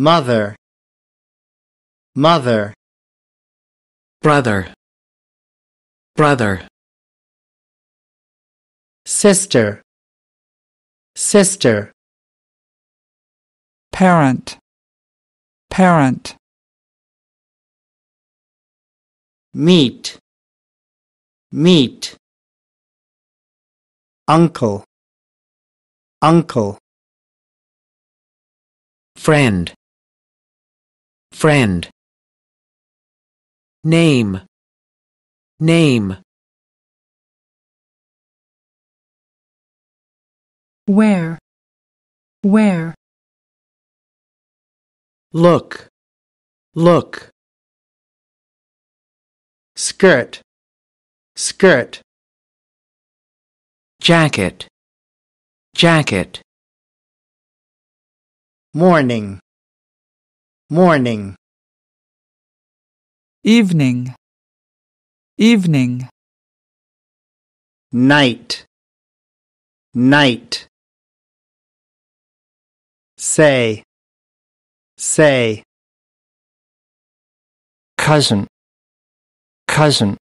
mother, mother, brother, brother, sister, sister, parent, parent, meet, meet, uncle, uncle, friend, friend, name, name, where, where, look, look, skirt, skirt, jacket, jacket, morning, morning, evening, evening, night, night, say, say, cousin, cousin,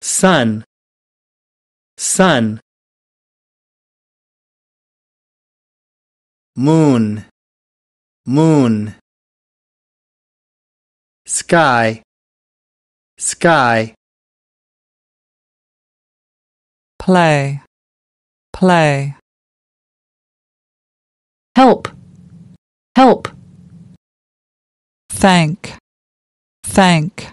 sun, sun, moon, moon, sky, sky, play, play, help, help, thank, thank,